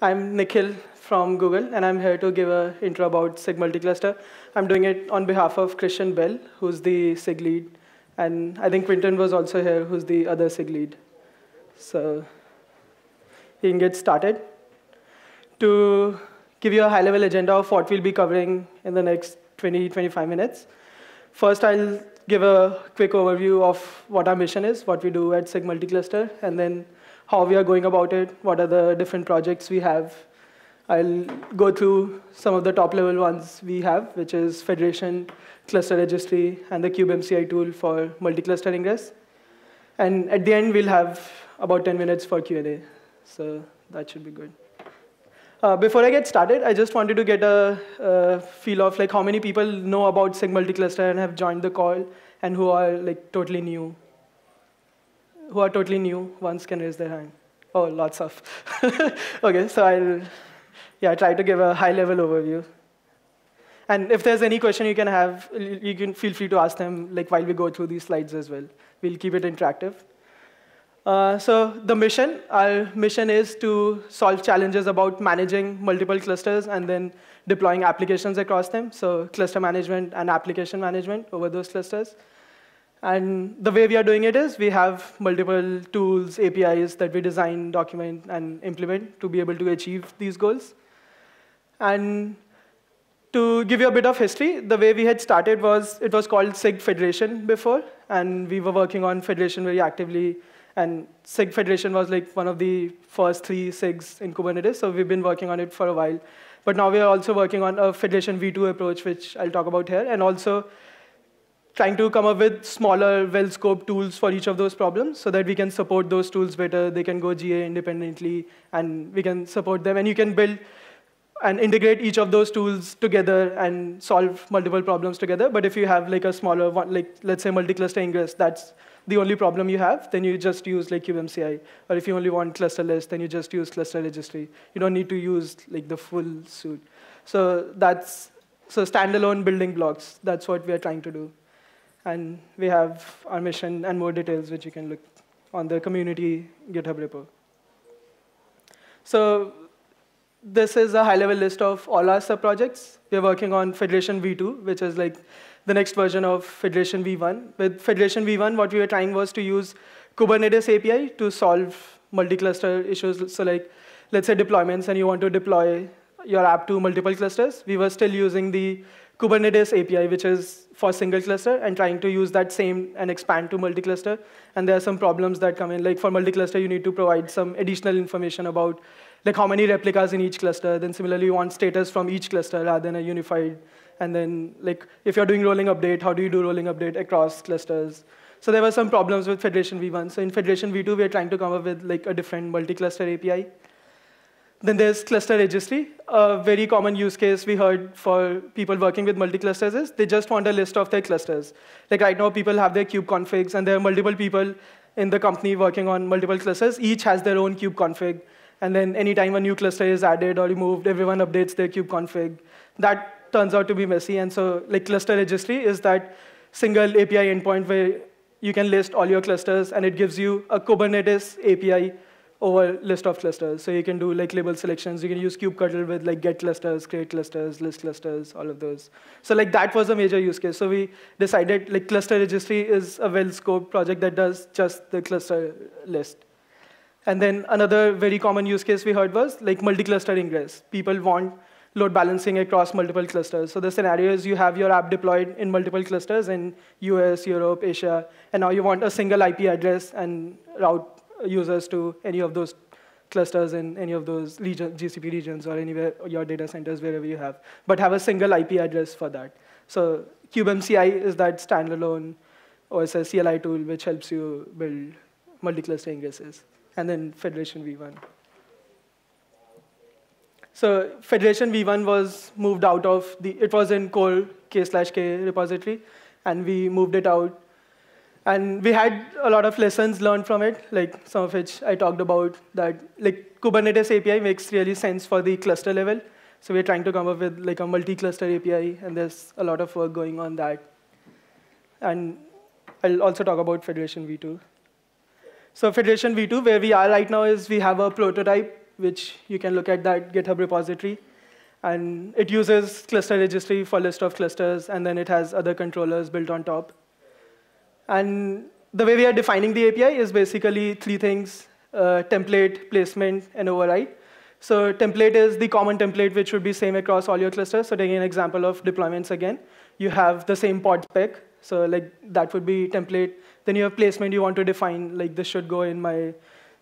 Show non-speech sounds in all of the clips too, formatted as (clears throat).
I'm Nikhil from Google, and I'm here to give an intro about SIG multicluster. I'm doing it on behalf of Christian Bell, who's the SIG lead. And I think Quinton was also here, who's the other SIG lead. So we can get started. To give you a high-level agenda of what we'll be covering in the next 20, 25 minutes. First, I'll give a quick overview of what our mission is, what we do at SIG multicluster, and then how we are going about it, what are the different projects we have. I'll go through some of the top level ones we have, which is Federation, Cluster Registry, and the kubemci tool for multi-cluster ingress. And at the end, we'll have about 10 minutes for Q&A. So that should be good. Uh, before I get started, I just wanted to get a, a, feel of like how many people know about SIG multi-cluster and have joined the call, and who are like totally new. Who are totally new? ones can raise their hand. Oh, lots of. (laughs) okay, so I'll yeah try to give a high-level overview. And if there's any question you can have, you can feel free to ask them like while we go through these slides as well. We'll keep it interactive. Uh, so the mission, our mission is to solve challenges about managing multiple clusters and then deploying applications across them. So cluster management and application management over those clusters. And the way we are doing it is we have multiple tools, APIs that we design, document, and implement to be able to achieve these goals. And to give you a bit of history, the way we had started was it was called SIG Federation before, and we were working on Federation very actively and SIG Federation was like one of the first three SIGs in Kubernetes, so we've been working on it for a while. But now we are also working on a Federation V2 approach, which I'll talk about here, and also trying to come up with smaller, well-scoped tools for each of those problems so that we can support those tools better. They can go GA independently, and we can support them. And you can build and integrate each of those tools together and solve multiple problems together. But if you have like a smaller one, like let's say multi-cluster ingress, that's the only problem you have, then you just use like kubemci. Or if you only want cluster list, then you just use cluster registry. You don't need to use like the full suite. So that's so standalone building blocks. That's what we are trying to do. And we have our mission and more details, which you can look on the community GitHub repo. So this is a high-level list of all our sub-projects. We're working on Federation V2, which is like the next version of Federation V1. With Federation V1, what we were trying was to use Kubernetes API to solve multi-cluster issues. So like, let's say deployments, and you want to deploy your app to multiple clusters. We were still using the Kubernetes API, which is for single cluster, and trying to use that same and expand to multi-cluster. And there are some problems that come in. Like for multi-cluster, you need to provide some additional information about like how many replicas in each cluster. Then similarly, you want status from each cluster rather than a unified and then like if you're doing rolling update, how do you do rolling update across clusters? So there were some problems with Federation V1. So in Federation V2, we're trying to come up with like a different multi-cluster API. Then there's cluster registry. A very common use case we heard for people working with multi-clusters is they just want a list of their clusters. Like right now, people have their kube configs, and there are multiple people in the company working on multiple clusters. Each has their own kube config. And then anytime a new cluster is added or removed, everyone updates their kube config. That turns out to be messy. And so like cluster registry is that single API endpoint where you can list all your clusters, and it gives you a Kubernetes API over list of clusters. So you can do like label selections. You can use kubectl with like get clusters, create clusters, list clusters, all of those. So like that was a major use case. So we decided like cluster registry is a well-scoped project that does just the cluster list. And then another very common use case we heard was like multi-cluster ingress. People want load balancing across multiple clusters. So the scenario is you have your app deployed in multiple clusters in US, Europe, Asia, and now you want a single IP address and route users to any of those clusters in any of those region, GCP regions or anywhere, your data centers, wherever you have, but have a single IP address for that. So kubemci is that standalone OSS CLI tool which helps you build multi-cluster ingresses, and then Federation V1. So Federation V1 was moved out of the, it was in core k slash k repository, and we moved it out. And we had a lot of lessons learned from it, like some of which I talked about, that like Kubernetes API makes really sense for the cluster level. So we're trying to come up with like a multi-cluster API, and there's a lot of work going on that. And I'll also talk about Federation V2. So Federation V2, where we are right now is we have a prototype which you can look at that GitHub repository. And it uses cluster registry for list of clusters, and then it has other controllers built on top. And the way we are defining the API is basically three things, uh, template, placement, and override. So template is the common template which would be same across all your clusters. So taking an example of deployments again, you have the same pod spec. So like that would be template. Then you have placement you want to define, like this should go in my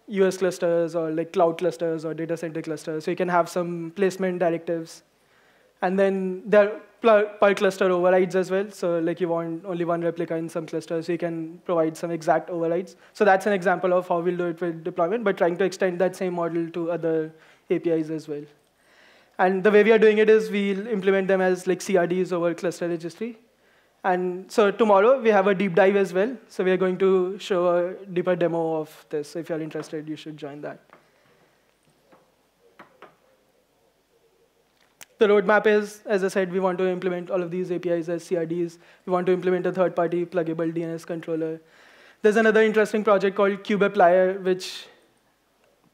US clusters or like cloud clusters or data center clusters. So you can have some placement directives. And then there are per cluster overrides as well. So like you want only one replica in some clusters, so you can provide some exact overrides. So that's an example of how we'll do it with deployment, but trying to extend that same model to other APIs as well. And the way we are doing it is we'll implement them as like CRDs over cluster registry. And so tomorrow we have a deep dive as well. So we are going to show a deeper demo of this. So if you're interested, you should join that. The roadmap is, as I said, we want to implement all of these APIs as CRDs. We want to implement a third-party pluggable DNS controller. There's another interesting project called kubeapplier, which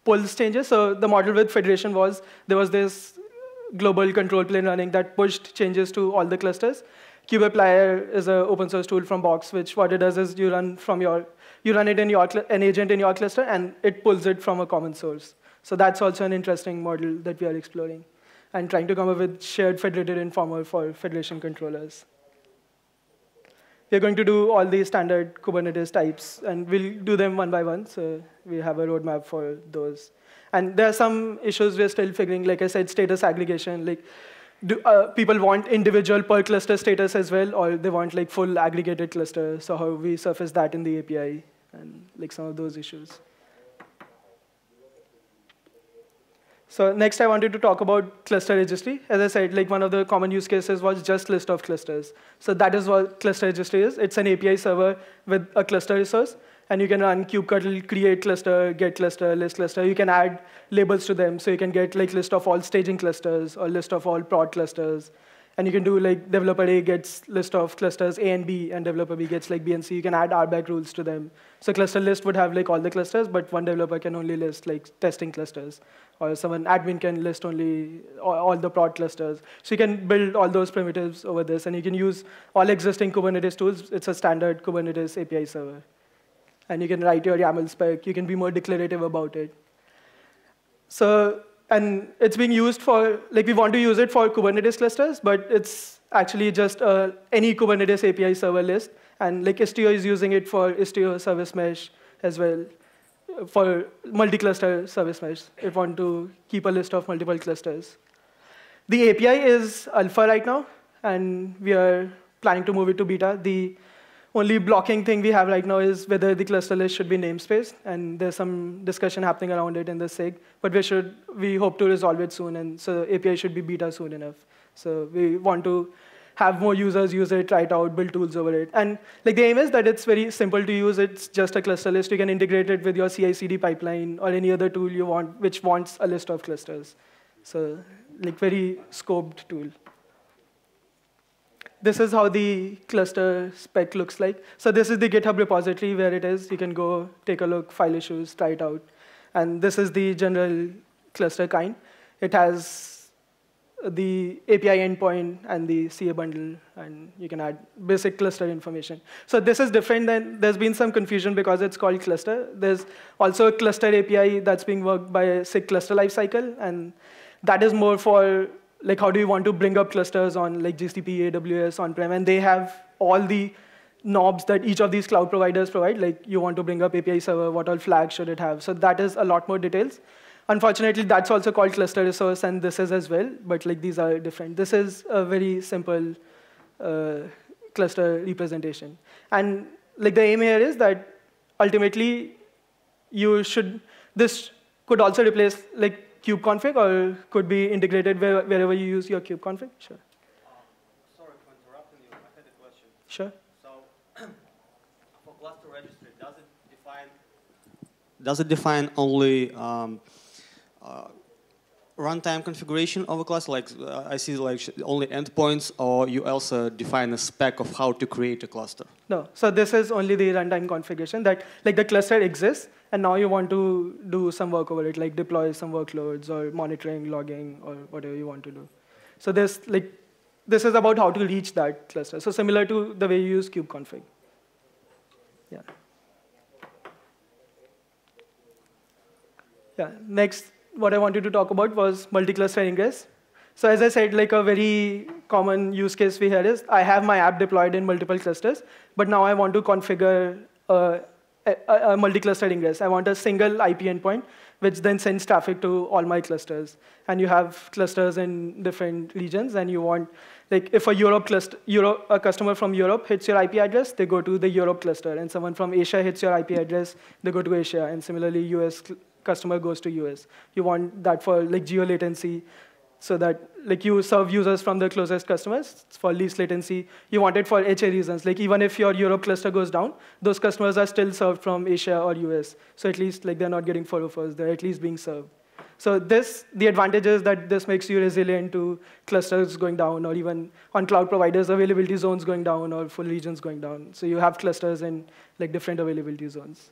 pulls changes. So the model with Federation was there was this global control plane running that pushed changes to all the clusters kubeapplier is an open source tool from Box, which what it does is you run from your you run it in your an agent in your cluster, and it pulls it from a common source. So that's also an interesting model that we are exploring, and trying to come up with shared federated informer for federation controllers. We're going to do all these standard Kubernetes types, and we'll do them one by one. So we have a roadmap for those. And there are some issues we're still figuring. Like I said, status aggregation. Like do uh, people want individual per cluster status as well, or they want like full aggregated cluster? So how we surface that in the API and like some of those issues. So next, I wanted to talk about cluster registry. As I said, like one of the common use cases was just list of clusters. So that is what cluster registry is. It's an API server with a cluster resource and you can run kubectl create cluster, get cluster, list cluster. You can add labels to them, so you can get like list of all staging clusters or list of all prod clusters. And you can do like developer A gets list of clusters A and B, and developer B gets like B and C. You can add RBAC rules to them. So cluster list would have like all the clusters, but one developer can only list like testing clusters. Or someone admin can list only all the prod clusters. So you can build all those primitives over this, and you can use all existing Kubernetes tools. It's a standard Kubernetes API server and you can write your YAML spec. You can be more declarative about it. So, and it's being used for, like we want to use it for Kubernetes clusters, but it's actually just uh, any Kubernetes API server list. And like Istio is using it for Istio service mesh as well, for multi-cluster service mesh. If you want to keep a list of multiple clusters. The API is alpha right now, and we are planning to move it to beta. The only blocking thing we have right now is whether the cluster list should be namespace, and there's some discussion happening around it in the SIG. But we should, we hope to resolve it soon, and so API should be beta soon enough. So we want to have more users use it, try it out, build tools over it. And like the aim is that it's very simple to use. It's just a cluster list. You can integrate it with your CI/CD pipeline or any other tool you want, which wants a list of clusters. So like very scoped tool this is how the cluster spec looks like. So this is the GitHub repository where it is. You can go take a look, file issues, try it out. And this is the general cluster kind. It has the API endpoint and the CA bundle, and you can add basic cluster information. So this is different than, there's been some confusion because it's called cluster. There's also a cluster API that's being worked by SIG cluster lifecycle, and that is more for like how do you want to bring up clusters on like GCP, AWS, on-prem, and they have all the knobs that each of these cloud providers provide. Like you want to bring up API server, what all flags should it have? So that is a lot more details. Unfortunately, that's also called cluster resource, and this is as well, but like these are different. This is a very simple uh, cluster representation. And like the aim here is that ultimately you should, this could also replace like kubeconfig or could be integrated where, wherever you use your kubeconfig? Sure. Uh, sorry for interrupting you. I had a question. Sure. So (clears throat) for cluster registry, does it define does it define only um, uh, runtime configuration of a cluster? Like uh, I see like only endpoints, or you also define a spec of how to create a cluster? No, so this is only the runtime configuration that like the cluster exists, and now you want to do some work over it, like deploy some workloads or monitoring, logging, or whatever you want to do. So this like this is about how to reach that cluster. So similar to the way you use kubeconfig. Yeah. Yeah. Next, what I wanted to talk about was multi-cluster ingress. So as I said, like a very common use case we had is I have my app deployed in multiple clusters, but now I want to configure a, a, a multi-cluster ingress. I want a single IP endpoint, which then sends traffic to all my clusters. And you have clusters in different regions, and you want, like, if a Europe cluster, Europe, a customer from Europe hits your IP address, they go to the Europe cluster, and someone from Asia hits your IP address, they go to Asia, and similarly, US customer goes to US. You want that for like geo latency, so that like you serve users from the closest customers for least latency. You want it for HA reasons. Like even if your Europe cluster goes down, those customers are still served from Asia or US. So at least like they're not getting 404s, they're at least being served. So this, the advantage is that this makes you resilient to clusters going down or even on cloud providers, availability zones going down or full regions going down. So you have clusters in like different availability zones.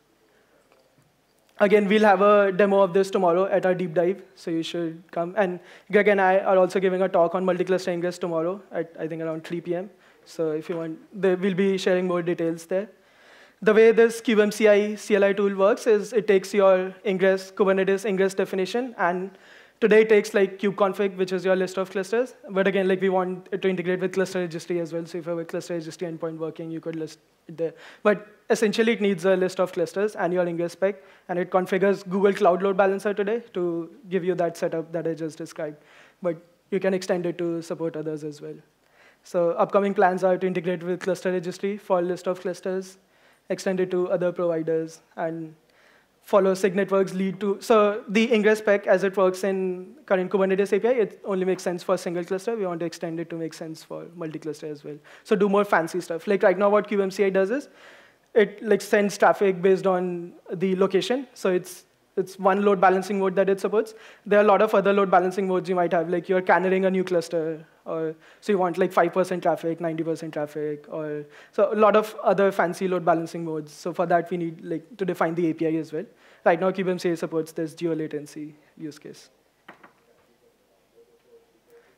Again, we'll have a demo of this tomorrow at our deep dive, so you should come. And Greg and I are also giving a talk on multi-cluster ingress tomorrow at, I think, around 3 p.m. So if you want, we'll be sharing more details there. The way this kubemci CLI tool works is it takes your ingress, Kubernetes ingress definition, and today takes like kubeconfig, which is your list of clusters. But again, like we want it to integrate with cluster registry as well. So if you have a cluster registry endpoint working, you could list it there. But essentially, it needs a list of clusters and your ingress spec, and it configures Google Cloud Load Balancer today to give you that setup that I just described. But you can extend it to support others as well. So upcoming plans are to integrate with cluster registry for list of clusters, extend it to other providers, and follow SIG networks lead to. So the ingress spec, as it works in current Kubernetes API, it only makes sense for a single cluster. We want to extend it to make sense for multi-cluster as well. So do more fancy stuff. Like right now, what kubemci does is it like sends traffic based on the location. So it's it's one load balancing mode that it supports. There are a lot of other load balancing modes you might have, like you're canarying a new cluster, or so you want like 5% traffic, 90% traffic, or so a lot of other fancy load balancing modes. So for that, we need like to define the API as well. Right now, kubemci supports this geo latency use case.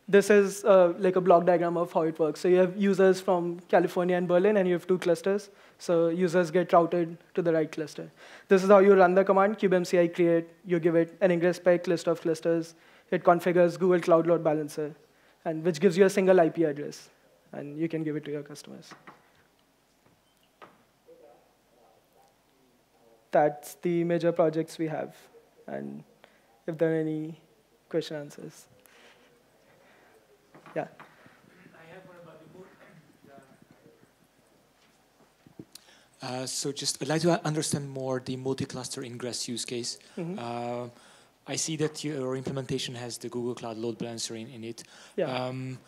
This is uh, like a block diagram of how it works. So you have users from California and Berlin, and you have two clusters. So users get routed to the right cluster. This is how you run the command, kubemci create. You give it an ingress spec list of clusters. It configures Google Cloud Load Balancer, and which gives you a single IP address. And you can give it to your customers. That's the major projects we have. And if there are any question answers. Yeah. Uh, so just I'd like to understand more the multi-cluster ingress use case. Mhm. Uh, I see that your implementation has the Google Cloud Load Balancer in, in it. Yeah. Um,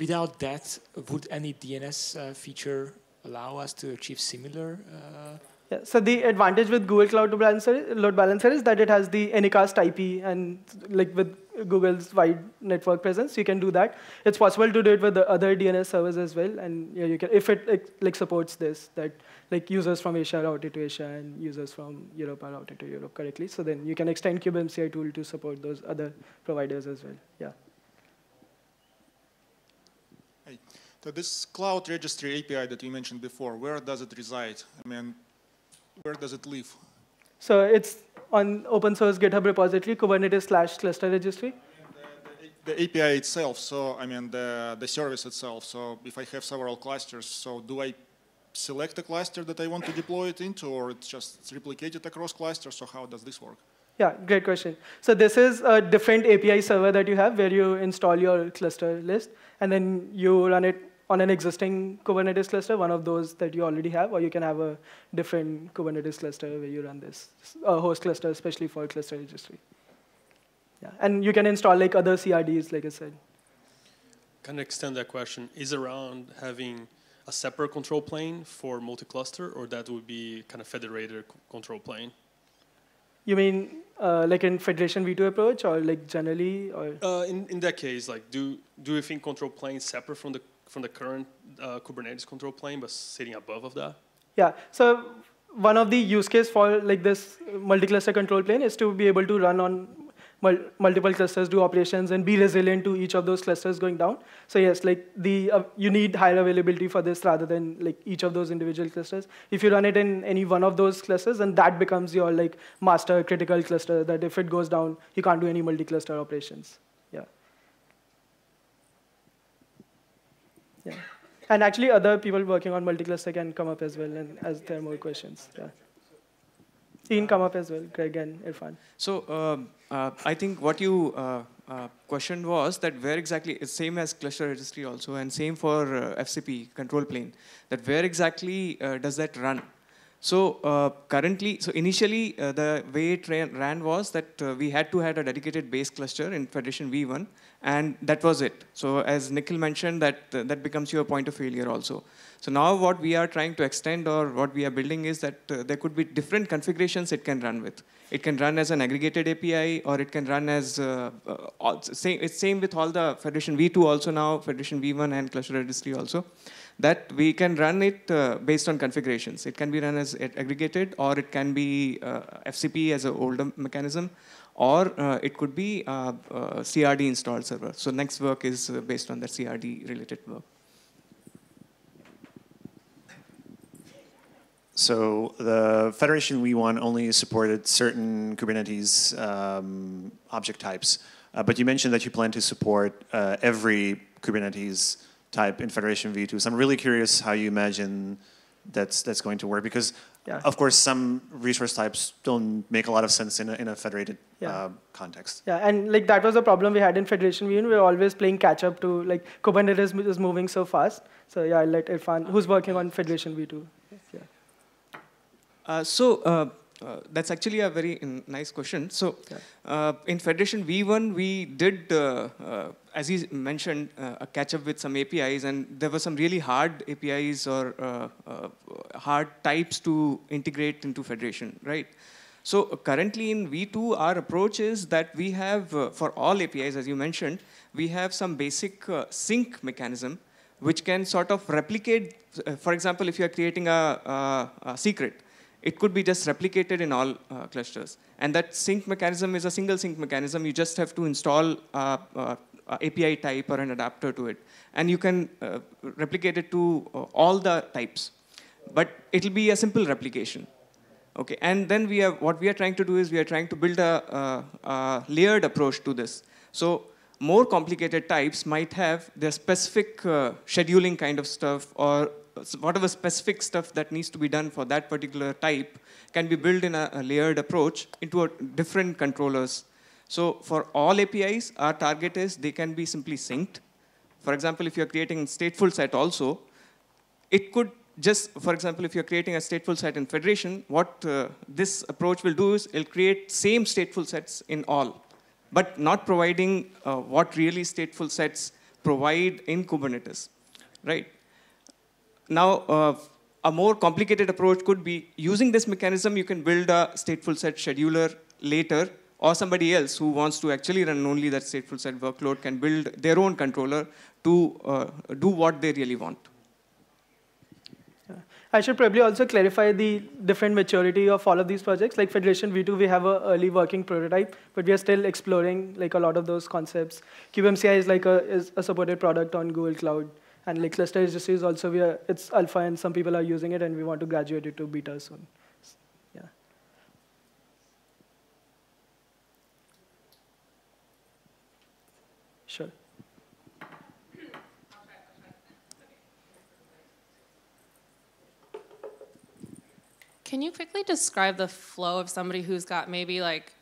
without that, would any DNS uh, feature allow us to achieve similar? Yeah, so the advantage with Google Cloud Balancer, Load Balancer is that it has the Anycast IP, and like with Google's wide network presence, you can do that. It's possible to do it with the other DNS servers as well, and yeah, you can if it like, like supports this that like users from Asia are routed to Asia and users from Europe are routed to Europe correctly. So then you can extend kubemci tool to support those other providers as well. Yeah. Hey. So this cloud registry API that you mentioned before, where does it reside? I mean, where does it live? So it's on open source GitHub repository, Kubernetes slash cluster registry. The API itself, so I mean the, the service itself. So if I have several clusters, so do I select a cluster that I want to deploy it into, or it's just replicated across clusters? So how does this work? Yeah, great question. So this is a different API server that you have where you install your cluster list, and then you run it on an existing Kubernetes cluster, one of those that you already have, or you can have a different Kubernetes cluster where you run this a host cluster, especially for cluster registry. Yeah, and you can install like other CRDs, like I said. Kind of extend that question. Is around having a separate control plane for multi-cluster, or that would be kind of federated control plane? You mean uh, like in Federation V2 approach or like generally or Uh, in, in that case, like, do do you think control plane is separate from the from the current uh, Kubernetes control plane, but sitting above of that? yeah. So one of the use case for like this multi-cluster control plane is to be able to run on mul multiple clusters, do operations, and be resilient to each of those clusters going down. So yes, like the uh, you need higher availability for this rather than like each of those individual clusters. If you run it in any one of those clusters, then that becomes your like master critical cluster. That if it goes down, you can't do any multi-cluster operations. Yeah. Yeah. And actually, other people working on multi-cluster can come up as well, and as there are more questions. Yeah. Ian come up as well, Greg and Irfan. So um, uh, I think what you uh, uh, questioned was that where exactly, it's same as cluster registry also, and same for uh, FCP control plane, that where exactly uh, does that run? So uh, currently, so initially uh, the way it ran, ran was that uh, we had to have a dedicated base cluster in Federation V1, and that was it. So as Nikhil mentioned, that uh, that becomes your point of failure also. So now what we are trying to extend or what we are building is that uh, there could be different configurations it can run with. It can run as an aggregated API, or it can run as uh, all, same. It's same with all the Federation V2 also now, Federation V1 and cluster registry also that we can run it uh, based on configurations. It can be run as ag- aggregated, or it can be uh, FCP as an older mechanism, or uh, it could be uh, CRD installed server. So next work is based on that CRD related work. So the Federation V1 only supported certain Kubernetes um, object types, uh, but you mentioned that you plan to support uh, every Kubernetes type in Federation V2. So I'm really curious how you imagine that's that's going to work because, Yeah. of course, some resource types don't make a lot of sense in a, in a federated Yeah. uh, context. Yeah, and like that was a problem we had in Federation V. We were always playing catch up to like Kubernetes is moving so fast. So yeah, I'll let Irfan, who's working on Federation V2. Yeah. Uh, so uh, uh, that's actually a very in, nice question. So uh, in Federation V1, we did, uh, uh, as he mentioned, uh, a catch up with some APIs, and there were some really hard APIs or uh, hard types to integrate into Federation, right? So currently in V2, our approach is that we have, uh, for all APIs, as you mentioned, we have some basic uh, sync mechanism which can sort of replicate, uh, for example, if you're creating a, a, a secret, it could be just replicated in all uh, clusters. And that sync mechanism is a single sync mechanism. You just have to install a, a API type or an adapter to it. And you can uh, replicate it to uh, all the types. But it'll be a simple replication. Okay, and then we are, what we are trying to do is we are trying to build a, a, layered approach to this. So more complicated types might have their specific uh, scheduling kind of stuff or whatever specific stuff that needs to be done for that particular type can be built in a, a layered approach into a different controllers. So for all APIs, our target is they can be simply synced. For example, if you're creating stateful set also, it could just, for example, if you're creating a stateful set in Federation, what uh, this approach will do is it'll create same stateful sets in all, but not providing uh, what really stateful sets provide in Kubernetes, right? Now, uh, a more complicated approach could be using this mechanism, you can build a stateful set scheduler later, or somebody else who wants to actually run only that stateful set workload can build their own controller to uh, do what they really want. I should probably also clarify the different maturity of all of these projects. Like Federation V2, we have a early working prototype, but we are still exploring like a lot of those concepts. kubemci is like a is a supported product on Google Cloud, and like cluster is also we are it's alpha, and some people are using it, and we want to graduate it to beta soon. Yeah. Sure. Can you quickly describe the flow of somebody who's got maybe like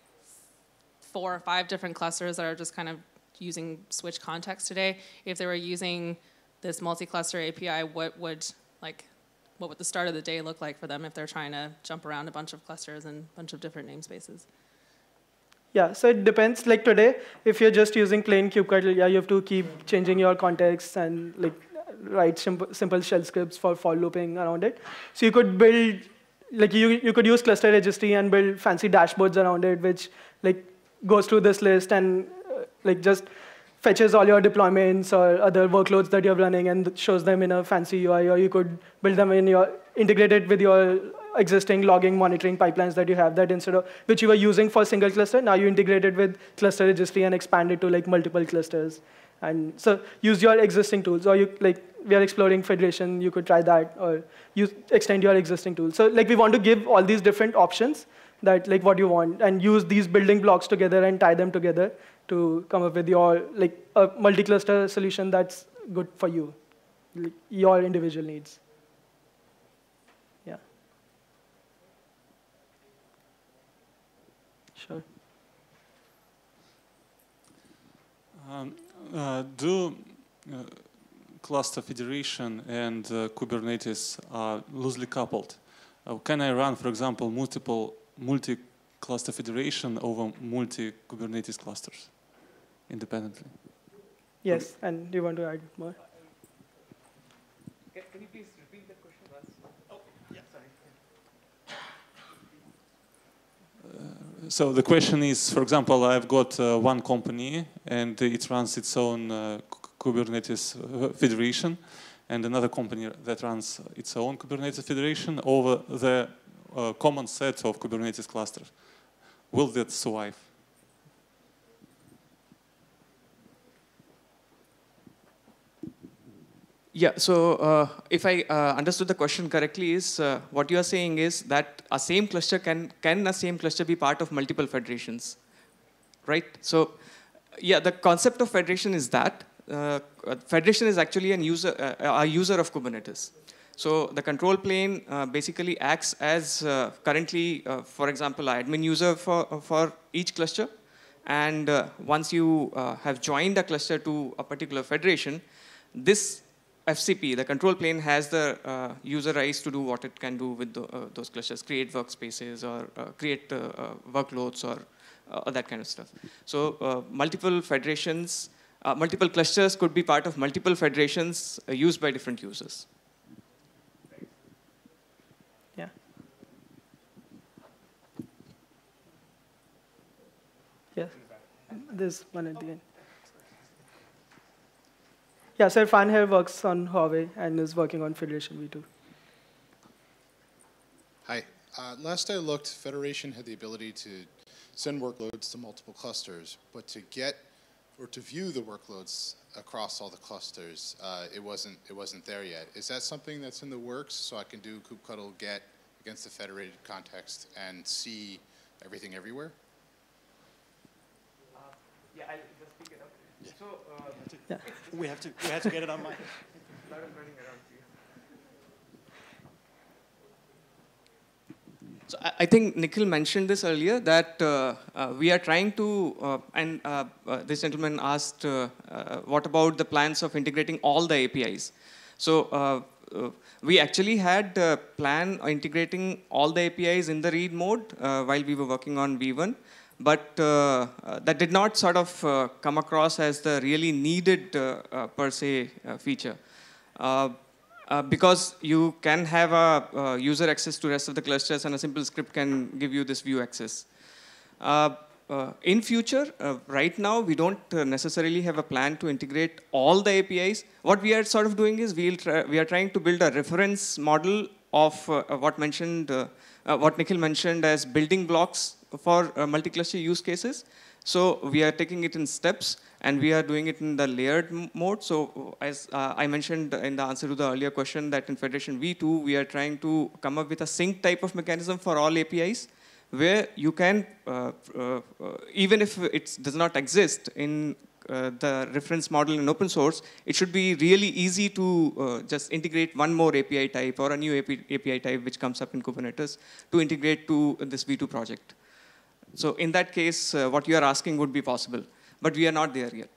four or five different clusters that are just kind of using switch context today? If they were using this multi-cluster API, what would like what would the start of the day look like for them if they're trying to jump around a bunch of clusters and a bunch of different namespaces? Yeah, so it depends. Like today, if you're just using plain kubectl, yeah, you have to keep changing your context and like write simple, simple shell scripts for for looping around it. So you could build like you, you could use cluster registry and build fancy dashboards around it, which like goes through this list and uh, like just fetches all your deployments or other workloads that you're running and shows them in a fancy UI, or you could build them in your integrated with your existing logging monitoring pipelines that you have that instead of which you were using for single cluster, now you integrate it with cluster registry and expand it to like multiple clusters. And so use your existing tools, or you like we are exploring federation, you could try that, or you extend your existing tools. So like we want to give all these different options that like what you want, and use these building blocks together and tie them together to come up with your like a multi-cluster solution that's good for you, like, your individual needs. Yeah. Sure. Um, uh, do uh, cluster federation and uh, Kubernetes are loosely coupled? Uh, can I run, for example, multiple multi-cluster federation over multi-Kubernetes clusters independently? Yes, and do you want to add more? Can, can you please repeat that question? Oh, yeah, sorry. So the question is, for example, I've got uh, one company and it runs its own uh, Kubernetes uh, federation and another company that runs its own Kubernetes federation over the uh, common set of Kubernetes clusters. Will that survive? Yeah, so uh, if I uh, understood the question correctly, is uh, what you are saying is that a same cluster can can a same cluster be part of multiple federations, right? So, yeah, the concept of federation is that uh, federation is actually an user uh, a user of Kubernetes. So the control plane uh, basically acts as currently, for example, admin user for for each cluster, and once you have joined a cluster to a particular federation, this FCP, the control plane, has the uh, user rights to do what it can do with the, uh, those clusters, create workspaces or uh, create uh, uh, workloads or uh, that kind of stuff. So multiple federations, multiple clusters could be part of multiple federations used by different users. Yeah. Yes. There's one at the end. Yeah, so Irfan here works on Huawei and is working on Federation v2. Hi. Uh, last I looked, Federation had the ability to send workloads to multiple clusters, but to get or to view the workloads across all the clusters, uh, it wasn't it wasn't there yet. Is that something that's in the works? So I can do kubectl get against the federated context and see everything everywhere? Uh, yeah, I'll just speak it up. Yeah. So yeah. we have to we have to get it on. So I, think Nikhil mentioned this earlier that uh, uh, we are trying to, uh, and uh, uh, this gentleman asked, uh, what about the plans of integrating all the APIs? So we actually had a plan integrating all the APIs in the read mode while we were working on V1 but uh, uh, that did not sort of uh, come across as the really needed per se feature. because you can have a user access to rest of the clusters and a simple script can give you this view access. Uh, in future, uh, right now, we don't uh, necessarily have a plan to integrate all the APIs. What we are sort of doing is we'll we are trying to build a reference model of what mentioned, what Nikhil mentioned as building blocks for uh, multi-cluster use cases. So we are taking it in steps and we are doing it in the layered mode. So as uh, I mentioned in the answer to the earlier question that in Federation V2, we are trying to come up with a sync type of mechanism for all APIs where you can, uh, uh, even if it does not exist in uh, the reference model in open source, it should be really easy to uh, just integrate one more API type or a new API type which comes up in Kubernetes to integrate to this V2 project. So in that case, uh, what you are asking would be possible. But we are not there yet.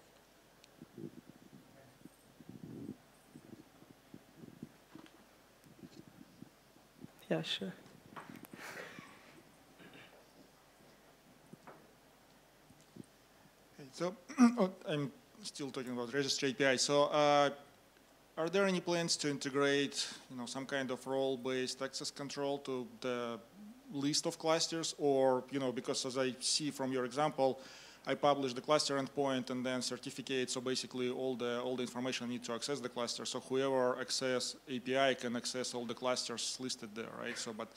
Yeah, sure. So (clears throat) oh, I'm still talking about registry API. So uh, Are there any plans to integrate, you know, some kind of role-based access control to the list of clusters, or you know, because as I see from your example, I publish the cluster endpoint and then certificate. So basically, all the all the information I need to access the cluster. So whoever access API can access all the clusters listed there, right? So, but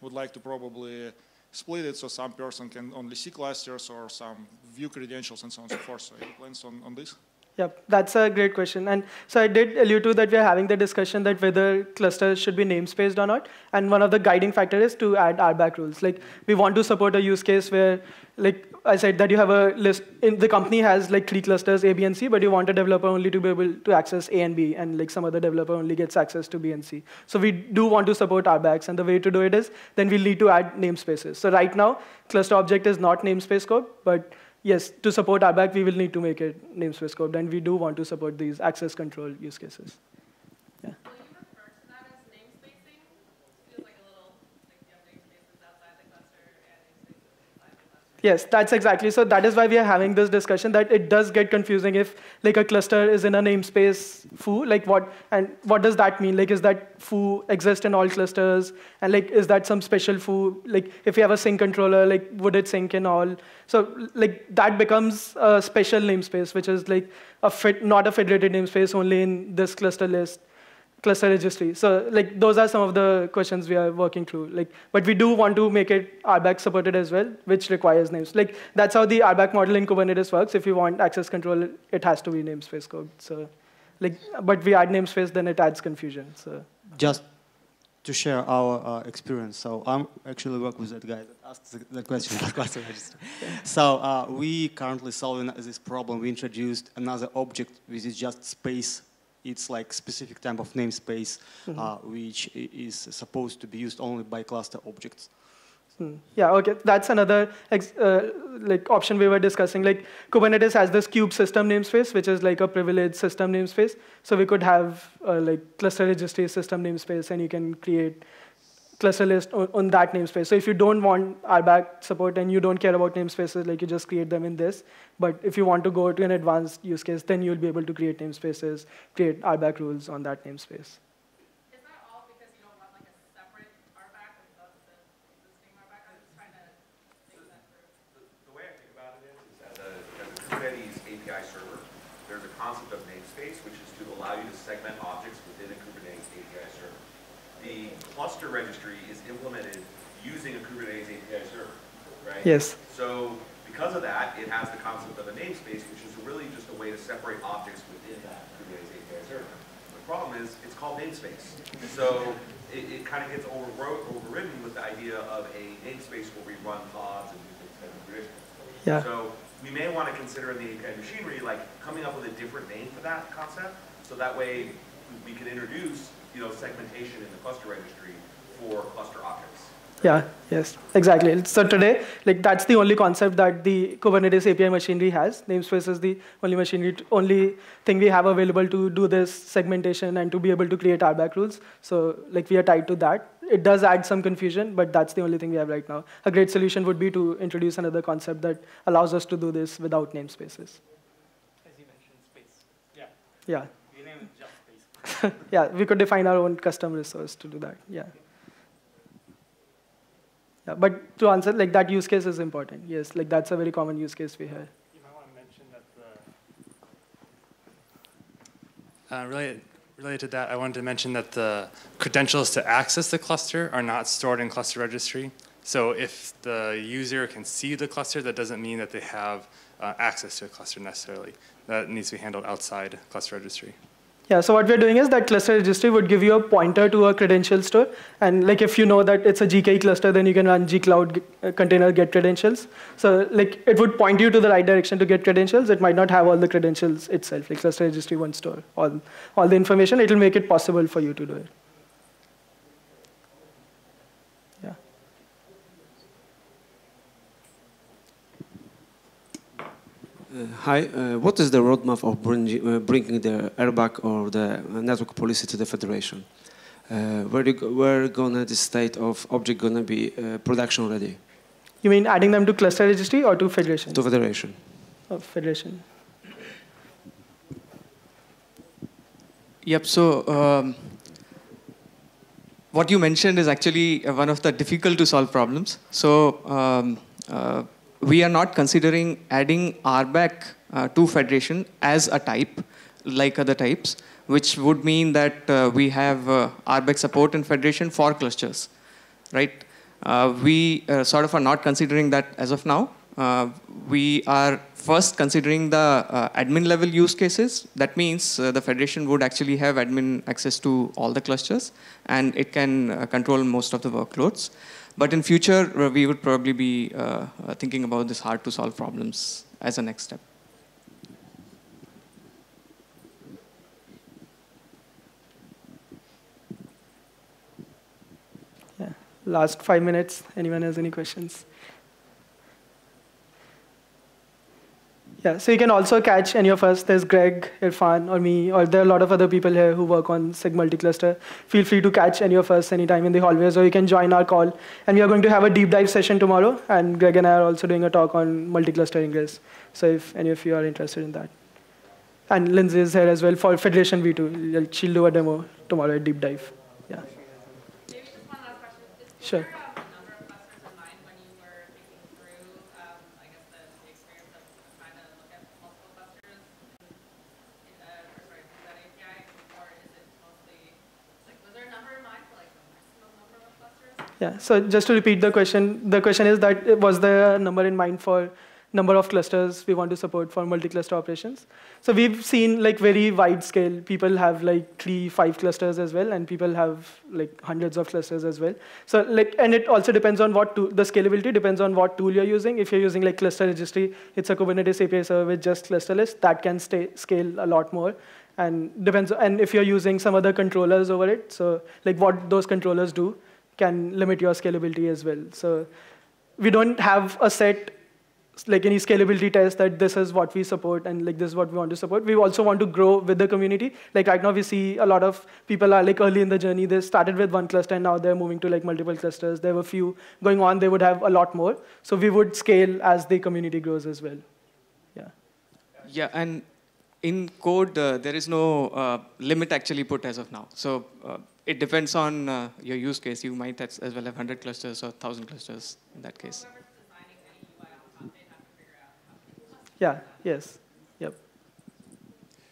would like to probably split it so some person can only see clusters or some view credentials and so on and so forth. So any plans on, on this? Yep, that's a great question. And so I did allude to that we're having the discussion that whether clusters should be namespaced or not. And one of the guiding factors is to add RBAC rules. Like we want to support a use case where, like I said, that you have a list, in, the company has like three clusters, A, B, and C, but you want a developer only to be able to access A and B, and like some other developer only gets access to B and C. So we do want to support RBACs, and the way to do it is then we'll need to add namespaces. So right now, cluster object is not namespace code, but yes, to support RBAC, we will need to make it namespace code, and we do want to support these access control use cases. Yes, that's exactly. So that is why we are having this discussion that it does get confusing if like a cluster is in a namespace foo, like what, and what does that mean? Like is that foo exist in all clusters? And like is that some special foo? Like if you have a sync controller, like would it sync in all? So like that becomes a special namespace, which is like a fit, not a federated namespace only in this cluster list cluster registry. So like those are some of the questions we are working through. Like, but we do want to make it RBAC supported as well, which requires names. Like that's how the RBAC model in Kubernetes works. If you want access control, it has to be namespace code. So, like, but we add namespace, then it adds confusion. So just to share our uh, experience. So I'm actually work with that guy that asked the, the question about cluster registry. So uh, we currently solving this problem. We introduced another object which is just space it's like specific type of namespace mm -hmm. uh, which is supposed to be used only by cluster objects. Hmm. Yeah, okay, that's another uh, like option we were discussing. Like Kubernetes has this kube system namespace, which is like a privileged system namespace. So we could have uh, like cluster registry system namespace, and you can create cluster list on, on, that namespace. So if you don't want RBAC support and you don't care about namespaces, like you just create them in this. But if you want to go to an advanced use case, then you'll be able to create namespaces, create RBAC rules on that namespace. Kubernetes API server, there's a concept of namespace, which is to allow you to segment objects within a Kubernetes API server the cluster registry is implemented a Kubernetes API server, right? Yes. So because of that, it has the concept of a namespace, which is really just a way to separate objects within that Kubernetes API server. The problem is it's called namespace. So it, it kind of gets overridden with the idea of a namespace where we run pods and do things kind of traditional. Yeah. So we may want to consider in the API machinery, like coming up with a different name for that concept. So that way we can introduce you know, segmentation in the cluster registry for cluster objects. Yeah, yes, exactly. So today, like that's the only concept that the Kubernetes API machinery has. Namespace is the only machinery, only thing we have available to do this segmentation and to be able to create RBAC rules. So like we are tied to that. It does add some confusion, but that's the only thing we have right now. A great solution would be to introduce another concept that allows us to do this without namespaces. As you mentioned, space. Yeah. Yeah. (laughs) yeah, we could define our own custom resource to do that. Yeah. Yeah, but to answer, like that use case is important. Yes, like that's a very common use case we have. You might want to mention that the uh, related, related to that, I wanted to mention that the credentials to access the cluster are not stored in cluster registry. So if the user can see the cluster, that doesn't mean that they have uh, access to a cluster necessarily. That needs to be handled outside cluster registry. Yeah, so what we're doing is that cluster registry would give you a pointer to a credential store. And like if you know that it's a GKE cluster, then you can run gcloud uh, container get credentials. So like it would point you to the right direction to get credentials. It might not have all the credentials itself. Like cluster registry won't store all, all the information. It will make it possible for you to do it. Uh, hi, uh, what is the roadmap of bring, uh, bringing the RBAC or the network policy to the federation? Uh, where, you, where gonna the state of object gonna be uh, production ready? You mean adding them to cluster registry or to federation? To federation. Oh, federation. Yep. So um, what you mentioned is actually uh, one of the difficult to solve problems. So um, uh, we are not considering adding RBAC uh, to federation as a type, like other types, which would mean that uh, we have uh, RBAC support in federation for clusters, right? Uh, we uh, sort of are not considering that as of now. Uh, we are first considering the admin level use cases. That means the federation would actually have admin access to all the clusters and it can control most of the workloads. But in future, uh, we would probably be uh, uh, thinking about this hard to solve problems as a next step. Yeah. Last five minutes. Anyone has any questions? Yeah, so you can also catch any of us. There's Greg, Irfan, or me, or there are a lot of other people here who work on SIG multi-cluster. Feel free to catch any of us anytime in the hallways, or you can join our call. And we are going to have a deep dive session tomorrow, and Greg and I are also doing a talk on multi-cluster ingress. So if any of you are interested in that. And Lindsay is here as well for Federation V2. She'll do a demo tomorrow at deep dive. Yeah. Sure. Yeah, so just to repeat the question, the question is that uh, was the number in mind for number of clusters we want to support for multi-cluster operations? So we've seen like very wide scale. People have like three, five clusters as well, and people have like hundreds of clusters as well. So like, and it also depends on what tool, the scalability depends on what tool you're using. If you're using like cluster registry, it's a Kubernetes API server with just cluster list, that can stay, scale a lot more and depends and if you're using some other controllers over it so like what those controllers do can limit your scalability as well. So we don't have a set, like any scalability test that this is what we support and like this is what we want to support. We also want to grow with the community. Like right now we see a lot of people are like early in the journey. They started with one cluster and now they're moving to like multiple clusters. There were a few going on. They would have a lot more. So we would scale as the community grows as well. Yeah. Yeah, and in code, uh, there is no uh, limit actually put as of now. So uh, it depends on uh, your use case. You might as, as well have 100 clusters or 1,000 clusters in that case. Yeah, yes, yep.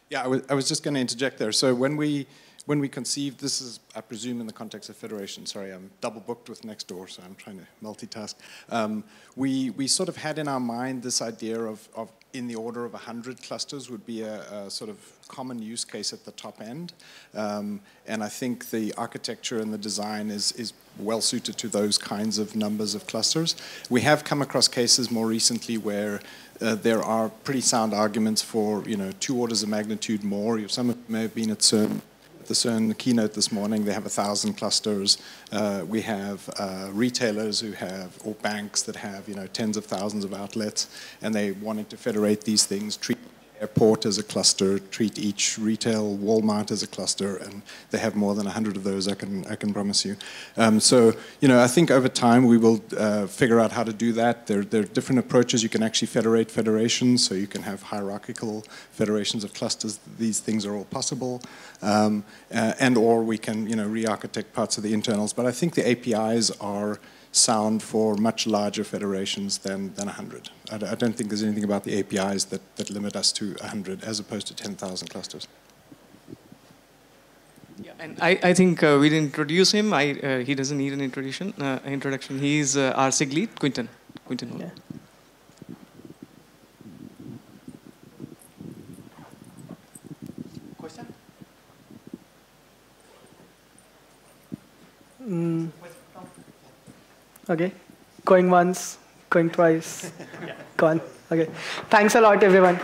Yeah, I was, I was just going to interject there. So when we when we conceived, this is, I presume, in the context of federation. Sorry, I'm double booked with next door, so I'm trying to multitask. Um, we we sort of had in our mind this idea of of in the order of 100 clusters would be a, a sort of common use case at the top end. Um, and I think the architecture and the design is, is well suited to those kinds of numbers of clusters. We have come across cases more recently where uh, there are pretty sound arguments for, you know, two orders of magnitude more. Some may have been at CERN the CERN keynote this morning, they have a thousand clusters. Uh, we have uh, retailers who have, or banks that have, you know, tens of thousands of outlets, and they wanting to federate these things, treat airport as a cluster, treat each retail Walmart as a cluster, and they have more than 100 of those, I can, I can promise you. Um, so, you know, I think over time we will uh, figure out how to do that. There, there are different approaches. You can actually federate federations, so you can have hierarchical federations of clusters. These things are all possible. Um, uh, and or we can, you know, re-architect parts of the internals. But I think the APIs are sound for much larger federations than, than 100. I, I don't think there's anything about the APIs that, that limit us to 100 as opposed to 10,000 clusters. Yeah, and I, I think uh, we'd introduce him. I, uh, he doesn't need an introduction. Uh, introduction. He's uh, our SIG lead, Quinton. Quinton. Yeah. Question? Mm. Okay. Going once, going twice. (laughs) yeah. Gone. Okay. Thanks a lot, everyone.